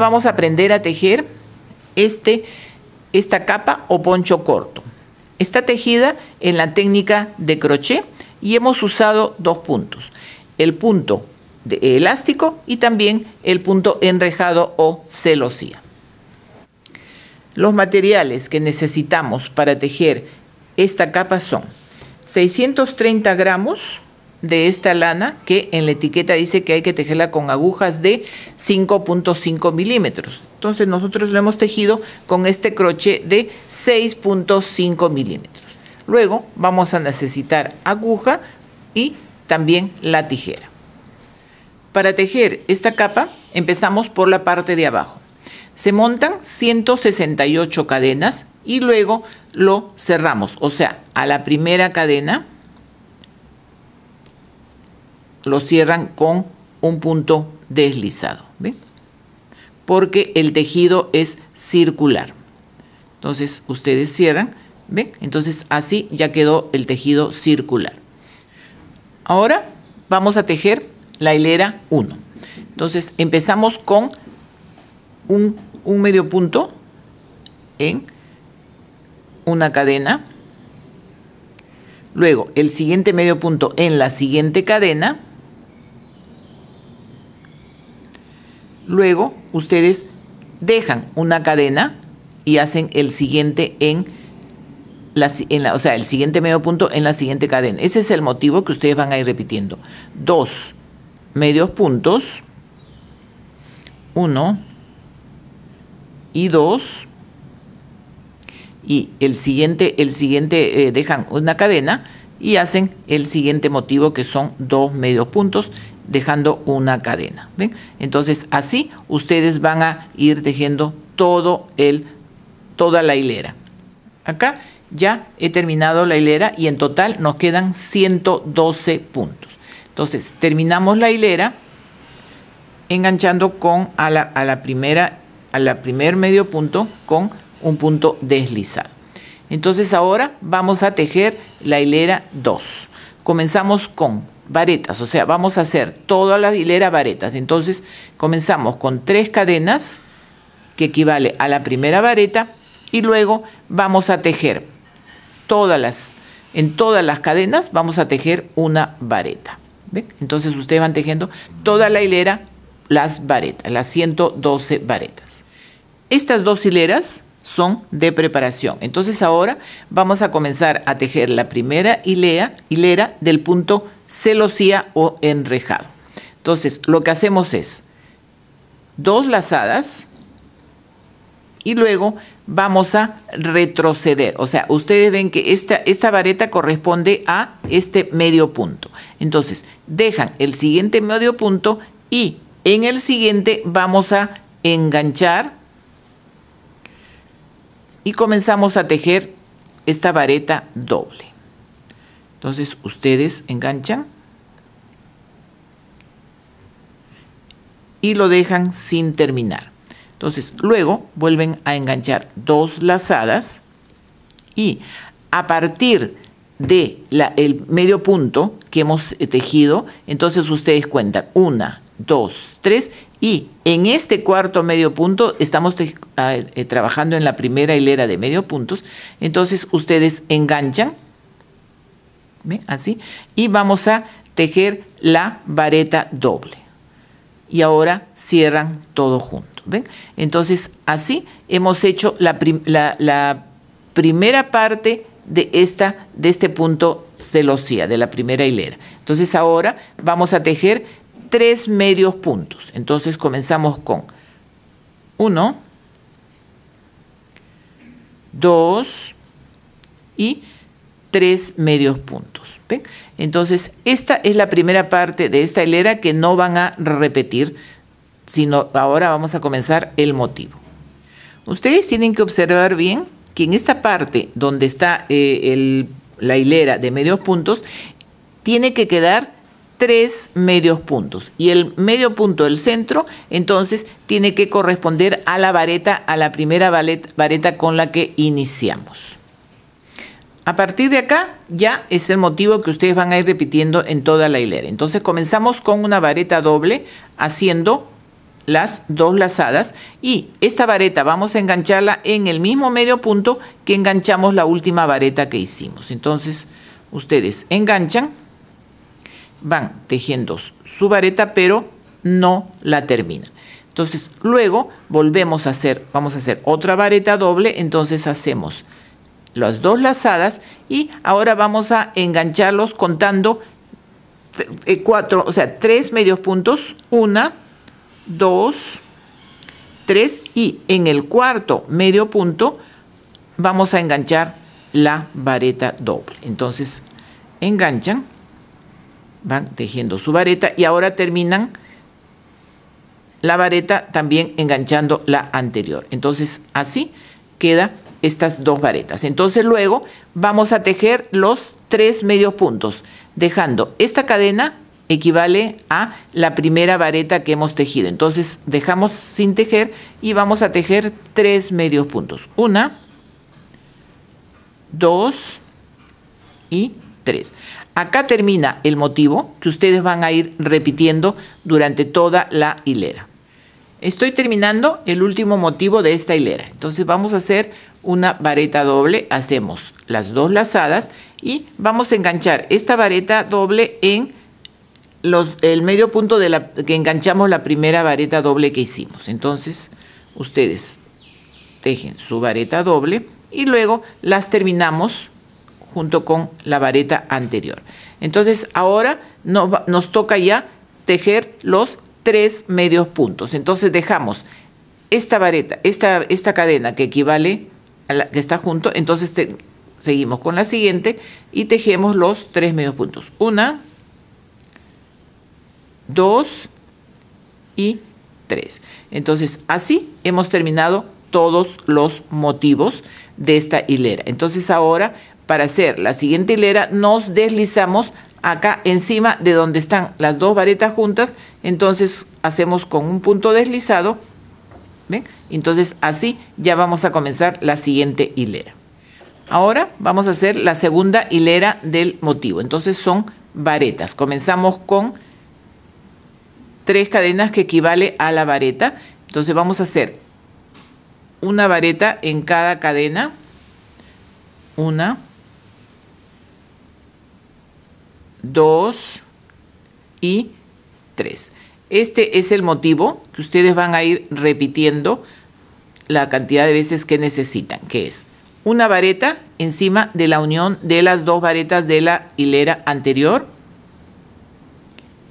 vamos a aprender a tejer este, esta capa o poncho corto. Está tejida en la técnica de crochet y hemos usado dos puntos. El punto de elástico y también el punto enrejado o celosía. Los materiales que necesitamos para tejer esta capa son 630 gramos de esta lana que en la etiqueta dice que hay que tejerla con agujas de 5.5 milímetros. Entonces nosotros lo hemos tejido con este crochet de 6.5 milímetros. Luego vamos a necesitar aguja y también la tijera. Para tejer esta capa empezamos por la parte de abajo. Se montan 168 cadenas y luego lo cerramos, o sea, a la primera cadena lo cierran con un punto deslizado, ¿ven? Porque el tejido es circular. Entonces ustedes cierran, ¿ven? Entonces así ya quedó el tejido circular. Ahora vamos a tejer la hilera 1. Entonces empezamos con un, un medio punto en una cadena. Luego el siguiente medio punto en la siguiente cadena Luego ustedes dejan una cadena y hacen el siguiente en la, o sea, el siguiente medio punto en la siguiente cadena. Ese es el motivo que ustedes van a ir repitiendo. Dos medios puntos, uno y dos, y el siguiente, el siguiente eh, dejan una cadena y hacen el siguiente motivo que son dos medios puntos dejando una cadena. ¿ven? Entonces así ustedes van a ir tejiendo todo el, toda la hilera. Acá ya he terminado la hilera y en total nos quedan 112 puntos. Entonces terminamos la hilera enganchando con a la, a la primera a la primer medio punto con un punto deslizado. Entonces ahora vamos a tejer la hilera 2. Comenzamos con varetas, o sea, vamos a hacer toda la hilera varetas. Entonces, comenzamos con tres cadenas, que equivale a la primera vareta, y luego vamos a tejer todas las, en todas las cadenas vamos a tejer una vareta. Entonces ustedes van tejiendo toda la hilera, las varetas, las 112 varetas. Estas dos hileras son de preparación. Entonces ahora vamos a comenzar a tejer la primera hilera, del punto celosía o enrejado. Entonces, lo que hacemos es dos lazadas y luego vamos a retroceder. O sea, ustedes ven que esta, esta vareta corresponde a este medio punto. Entonces, dejan el siguiente medio punto y en el siguiente vamos a enganchar y comenzamos a tejer esta vareta doble. Entonces ustedes enganchan y lo dejan sin terminar. Entonces luego vuelven a enganchar dos lazadas y a partir de el medio punto que hemos tejido, entonces ustedes cuentan una, dos, tres y en este cuarto medio punto estamos ah, eh, trabajando en la primera hilera de medio puntos, entonces ustedes enganchan Así. Y vamos a tejer la vareta doble. Y ahora cierran todo junto. ¿Ven? Entonces, así hemos hecho la, primera parte de, esta, de este punto celosía, de la primera hilera. Entonces, ahora vamos a tejer tres medios puntos. Entonces, comenzamos con uno, dos y tres medios puntos. Entonces, esta es la primera parte de esta hilera que no van a repetir, sino ahora vamos a comenzar el motivo. Ustedes tienen que observar bien que en esta parte donde está eh, la hilera de medios puntos, tiene que quedar tres medios puntos y el medio punto del centro entonces tiene que corresponder a la vareta, a la primera vareta con la que iniciamos. A partir de acá ya es el motivo que ustedes van a ir repitiendo en toda la hilera. Entonces comenzamos con una vareta doble haciendo las dos lazadas y esta vareta vamos a engancharla en el mismo medio punto que enganchamos la última vareta que hicimos. Entonces, ustedes enganchan, van tejiendo su vareta, pero no la terminan. Entonces, luego volvemos a hacer, vamos a hacer otra vareta doble, entonces hacemos las dos lazadas y ahora vamos a engancharlos contando eh, cuatro, o sea, tres medios puntos, una, dos, tres y en el cuarto medio punto vamos a enganchar la vareta doble. Entonces, enganchan, van tejiendo su vareta y ahora terminan la vareta también enganchando la anterior. Entonces, así queda estas dos varetas. Entonces luego vamos a tejer los tres medios puntos, dejando esta cadena equivale a la primera vareta que hemos tejido. Entonces dejamos sin tejer y vamos a tejer tres medios puntos. Una, dos y tres. Acá termina el motivo que ustedes van a ir repitiendo durante toda la hilera. Estoy terminando el último motivo de esta hilera. Entonces vamos a hacer una vareta doble, hacemos las dos lazadas y vamos a enganchar esta vareta doble en los, el medio punto de la que enganchamos la primera vareta doble que hicimos. Entonces ustedes tejen su vareta doble y luego las terminamos junto con la vareta anterior. Entonces ahora nos toca ya tejer los tres medios puntos. Entonces dejamos esta vareta, esta, esta cadena que equivale a la que está junto, entonces seguimos con la siguiente y tejemos los tres medios puntos. Una, dos y tres. Entonces así hemos terminado todos los motivos de esta hilera. Entonces ahora para hacer la siguiente hilera nos deslizamos acá encima de donde están las dos varetas juntas, entonces hacemos con un punto deslizado, ¿ven? Entonces así ya vamos a comenzar la siguiente hilera. Ahora vamos a hacer la segunda hilera del motivo, entonces son varetas. Comenzamos con tres cadenas que equivale a la vareta, entonces vamos a hacer una vareta en cada cadena, una, 2 y 3. Este es el motivo que ustedes van a ir repitiendo la cantidad de veces que necesitan, que es una vareta encima de la unión de las dos varetas de la hilera anterior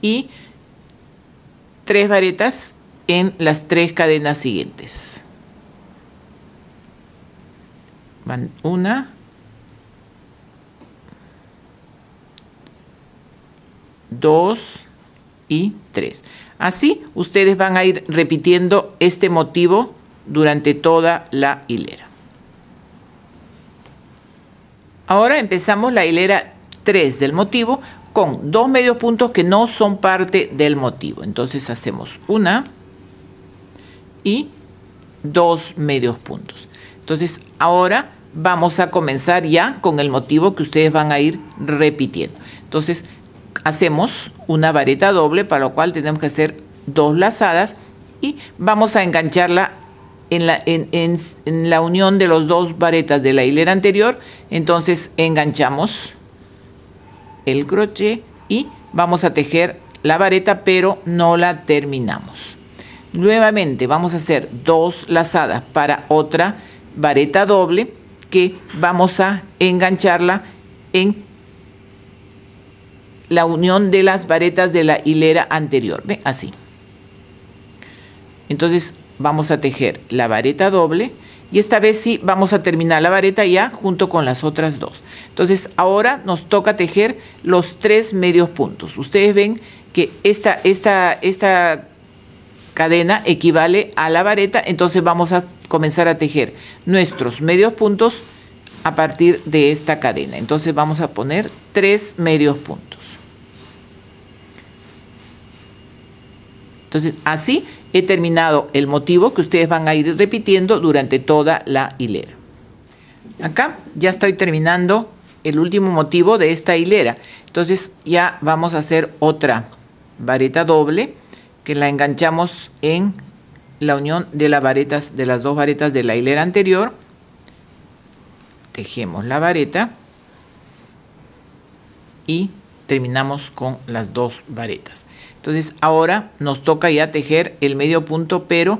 y tres varetas en las tres cadenas siguientes. Van una, Dos y tres. Así ustedes van a ir repitiendo este motivo durante toda la hilera. Ahora empezamos la hilera 3 del motivo con dos medios puntos que no son parte del motivo. Entonces hacemos una y dos medios puntos. Entonces ahora vamos a comenzar ya con el motivo que ustedes van a ir repitiendo. Entonces hacemos una vareta doble, para lo cual tenemos que hacer dos lazadas y vamos a engancharla en la, en, la unión de los dos varetas de la hilera anterior. Entonces enganchamos el crochet y vamos a tejer la vareta, pero no la terminamos. Nuevamente vamos a hacer dos lazadas para otra vareta doble que vamos a engancharla en la unión de las varetas de la hilera anterior. ¿Ve? Así. Entonces vamos a tejer la vareta doble y esta vez sí vamos a terminar la vareta ya junto con las otras dos. Entonces ahora nos toca tejer los tres medios puntos. Ustedes ven que esta, esta, esta cadena equivale a la vareta, entonces vamos a comenzar a tejer nuestros medios puntos a partir de esta cadena. Entonces vamos a poner tres medios puntos. Entonces, así he terminado el motivo que ustedes van a ir repitiendo durante toda la hilera. Acá ya estoy terminando el último motivo de esta hilera. Entonces ya vamos a hacer otra vareta doble que la enganchamos en la unión de las varetas, de las dos varetas de la hilera anterior. Tejemos la vareta y terminamos con las dos varetas. Entonces ahora nos toca ya tejer el medio punto, pero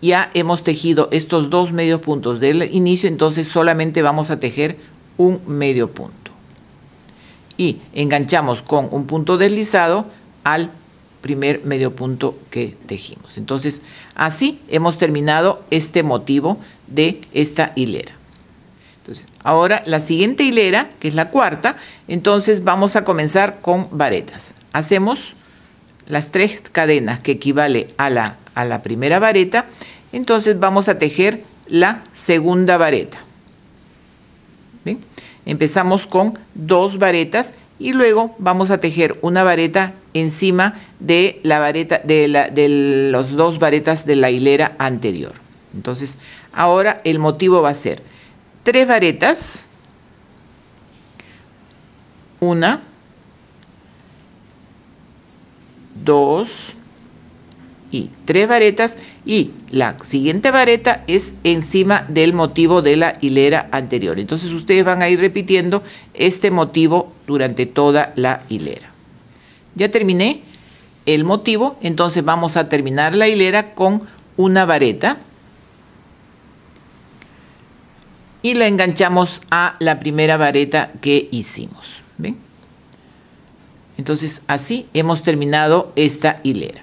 ya hemos tejido estos dos medios puntos del inicio, entonces solamente vamos a tejer un medio punto. Y enganchamos con un punto deslizado al primer medio punto que tejimos. Entonces, así hemos terminado este motivo de esta hilera. Entonces, ahora la siguiente hilera, que es la cuarta, entonces vamos a comenzar con varetas. Hacemos las tres cadenas que equivale a la, a la primera vareta, entonces vamos a tejer la segunda vareta. Empezamos con dos varetas y luego vamos a tejer una vareta encima de la vareta de, la, de los dos varetas de la hilera anterior. Entonces, ahora el motivo va a ser tres varetas, una, dos. Y tres varetas. Y la siguiente vareta es encima del motivo de la hilera anterior. Entonces ustedes van a ir repitiendo este motivo durante toda la hilera. Ya terminé el motivo, entonces vamos a terminar la hilera con una vareta y la enganchamos a la primera vareta que hicimos. Entonces así hemos terminado esta hilera.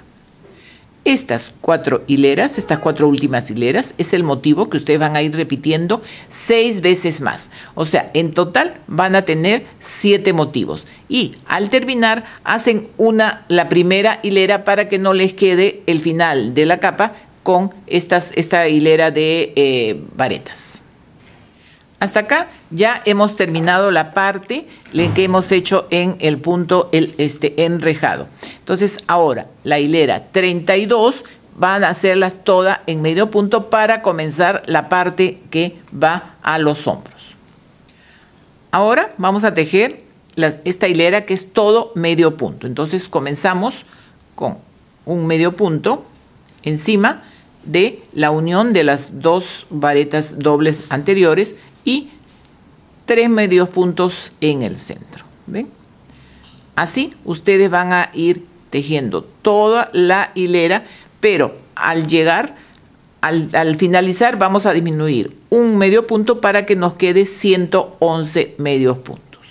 Estas cuatro hileras, estas cuatro últimas hileras, es el motivo que ustedes van a ir repitiendo seis veces más. O sea, en total van a tener siete motivos. Y al terminar, hacen una, la primera hilera para que no les quede el final de la capa con estas, esta hilera de eh, varetas. Hasta acá ya hemos terminado la parte que hemos hecho en el punto el, este, enrejado. Entonces ahora la hilera 32 van a hacerlas todas en medio punto para comenzar la parte que va a los hombros. Ahora vamos a tejer esta hilera que es todo medio punto. Entonces comenzamos con un medio punto encima de la unión de las dos varetas dobles anteriores y tres medios puntos en el centro. ¿Ven? Así ustedes van a ir tejiendo toda la hilera, pero al llegar, al, finalizar, vamos a disminuir un medio punto para que nos quede 111 medios puntos.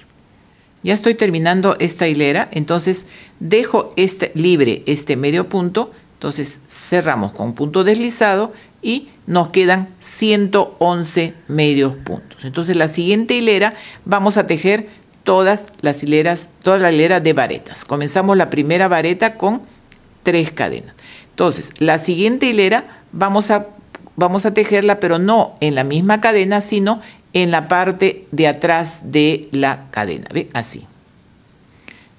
Ya estoy terminando esta hilera, entonces dejo este, libre este medio punto, entonces cerramos con punto deslizado y nos quedan 111 medios puntos. Entonces la siguiente hilera vamos a tejer todas las hileras, toda la hilera de varetas. Comenzamos la primera vareta con tres cadenas. Entonces la siguiente hilera vamos a, vamos a tejerla pero no en la misma cadena sino en la parte de atrás de la cadena. ¿Ve? Así.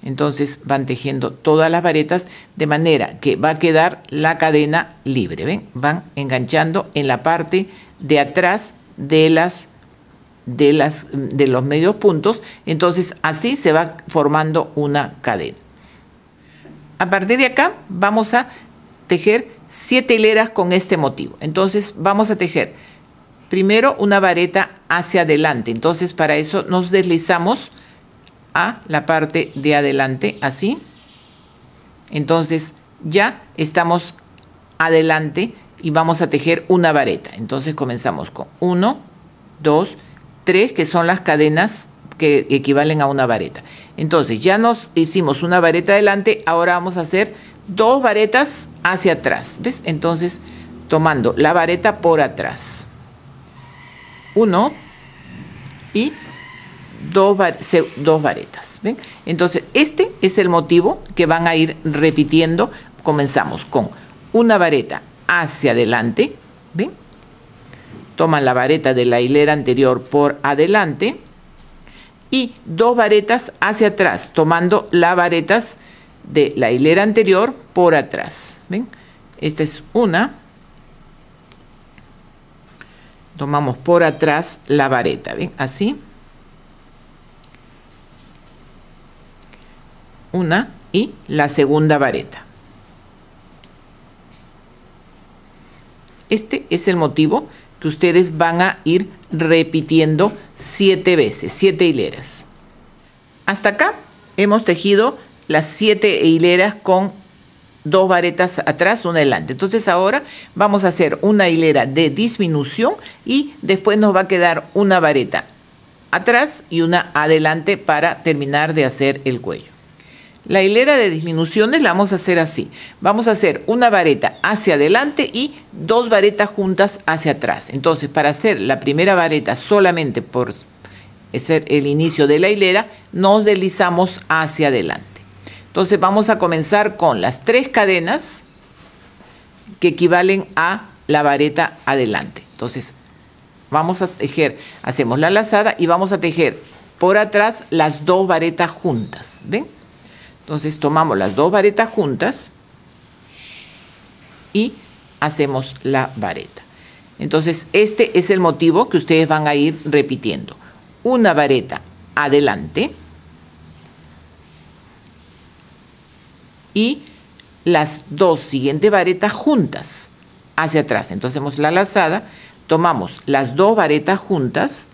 Entonces van tejiendo todas las varetas de manera que va a quedar la cadena libre. ¿Ven? Van enganchando en la parte de atrás de las de, las, de los medios puntos. Entonces así se va formando una cadena. A partir de acá vamos a tejer siete hileras con este motivo. Entonces vamos a tejer primero una vareta hacia adelante. Entonces para eso nos deslizamos a la parte de adelante, así. Entonces ya estamos adelante y vamos a tejer una vareta. Entonces comenzamos con 1, 2, 3, que son las cadenas que equivalen a una vareta. Entonces ya nos hicimos una vareta adelante, ahora vamos a hacer dos varetas hacia atrás. ¿Ves? Entonces tomando la vareta por atrás. Uno y dos, dos varetas. ¿ven? Entonces, este es el motivo que van a ir repitiendo. Comenzamos con una vareta hacia adelante. ¿Ven? Toman la vareta de la hilera anterior por adelante y dos varetas hacia atrás, tomando las varetas de la hilera anterior por atrás. ¿Ven? Esta es una. Tomamos por atrás la vareta, ¿ven? Así. una y la segunda vareta. Este es el motivo que ustedes van a ir repitiendo siete veces, siete hileras. Hasta acá hemos tejido las siete hileras con dos varetas atrás, una adelante. Entonces ahora vamos a hacer una hilera de disminución y después nos va a quedar una vareta atrás y una adelante para terminar de hacer el cuello. La hilera de disminuciones la vamos a hacer así. Vamos a hacer una vareta hacia adelante y dos varetas juntas hacia atrás. Entonces, para hacer la primera vareta solamente por ser el inicio de la hilera, nos deslizamos hacia adelante. Entonces vamos a comenzar con las tres cadenas que equivalen a la vareta adelante. Entonces vamos a tejer, hacemos la lazada y vamos a tejer por atrás las dos varetas juntas. ¿Ven? Entonces tomamos las dos varetas juntas y hacemos la vareta. Entonces este es el motivo que ustedes van a ir repitiendo. Una vareta adelante y las dos siguientes varetas juntas hacia atrás. Entonces hacemos la lazada, tomamos las dos varetas juntas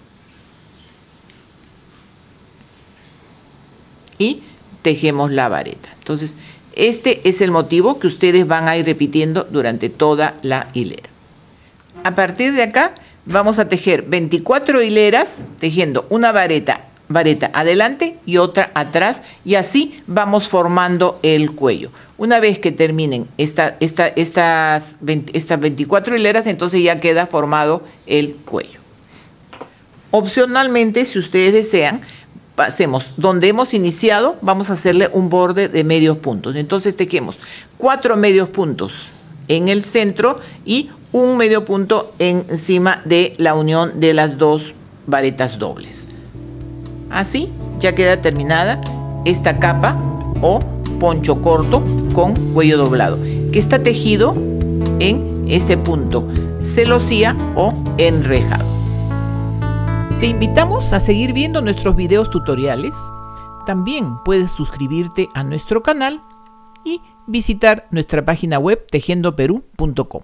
y tejemos la vareta. Entonces, este es el motivo que ustedes van a ir repitiendo durante toda la hilera. A partir de acá vamos a tejer 24 hileras tejiendo una vareta vareta adelante y otra atrás y así vamos formando el cuello. Una vez que terminen esta, esta, estas, estas 24 hileras, entonces ya queda formado el cuello. Opcionalmente, si ustedes desean, hacemos donde hemos iniciado, vamos a hacerle un borde de medios puntos. Entonces tejemos cuatro medios puntos en el centro y un medio punto encima de la unión de las dos varetas dobles. Así ya queda terminada esta capa o poncho corto con cuello doblado, que está tejido en este punto, celosía o enrejado. Te invitamos a seguir viendo nuestros videos tutoriales. También puedes suscribirte a nuestro canal y visitar nuestra página web tejiendoperú.com.